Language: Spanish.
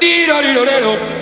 Tiro,